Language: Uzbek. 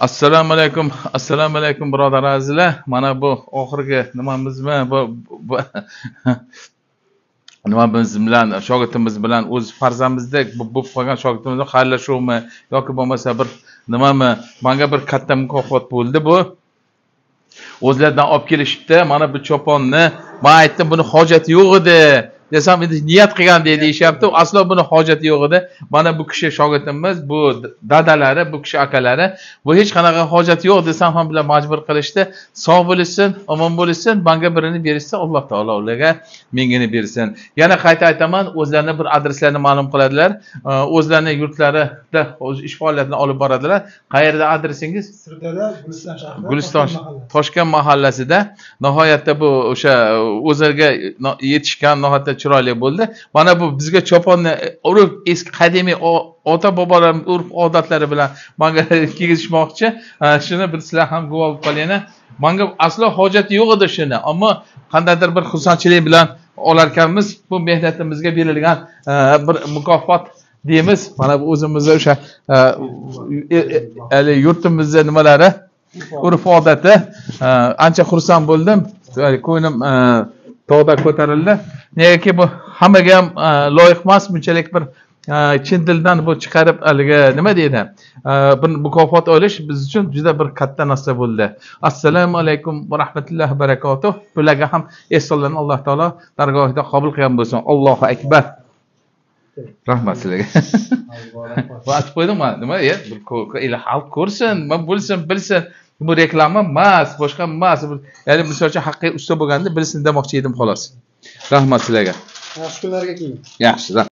assalomu alaykum assalomu alaykum birodar azizlar. Mana bu oxirgi nimamizmi? Bu, nimamiz bilan shogirdimiz bilan o'z farzandimizdek bo'lib qolgan shogirdimizni xayrlashuvmi yoki bo'lmasa bir nimami? Manga bir katta mukofot bo'ldi bu. O'zlaridan olib kelishibdi. Mana bu choponni. Man aytdim buni hojati yo'q edi. Desam endi niyat qilgandek deyishyapti. Aslo buni hojati yo'q edi. Mana bu kishi shogirdimiz bu dadalari bu kishi akalari bu hech qanaqa hojati yo'q desam ham bular majbur qilishdi. Sog' bo'lishsin omon bo'lishsin manga birini berishsa alloh taolo ularga mingini bersin. Yana qayta aytaman o'zlarini bir adreslarini ma'lum qiladilar. O'zlarini yurtlarida ish faoliyatini olib boradilar. Qayerda adresingiz? Sirdaryo guliston shahri guliston Toshkent mahallasi. toshkent mahallasida. Nihoyatda bu o'sha o'ziga no- yetishgan nihoyatda chiroyli bo'ldi. Mana bu bizga choponni e, urf eski qadimiy ota bobolar urf odatlari bilan manga kiygizishmoqchi e, shuni bir sizlar ham guvoh bo'lib qolinglar manga aslo hojati yo'q edi shuni. Ammo qandaydir bir xursandchilik bilan olarkanmiz. Bu mehnatimizga berilgan e, bir mukofot deymiz. Mana bu o'zimizni o'sha e, haligi yurtimizni nimalari urf odati. Ancha xursand bo'ldim. Ko'nglim tog'da ko'tarildi. Negaki bu hammaga ham e, loyiq emas bunchalik bir e, chin dildan bu chiqarib haligi nima deydi e, bir mukofot olish biz uchun juda bir katta narsa bo'ldi. Assalomu alaykum va rahmatullohi va barakatuh. Bularga ham ehsonlarni alloh taolo dargohida qabul qilgan bo'lsin. Allohu akbar. Rahmat sizlarga. Va aytib qo'ydimmi? Nima xalq ko'rsin nima bo'lsin bilsin. Bu reklama emas boshqa emas. Ya'ni misol uchun haqiqiy usta bo'lganda bilsin demoqchi edim xolos. Rahmat sizlarga. Yaxshi kunlarga keyin. Yaxshi